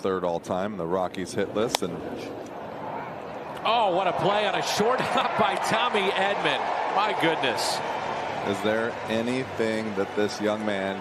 third all time the Rockies hit list and Oh, what a play on a short hop by Tommy Edman! My goodness. is there anything that this young man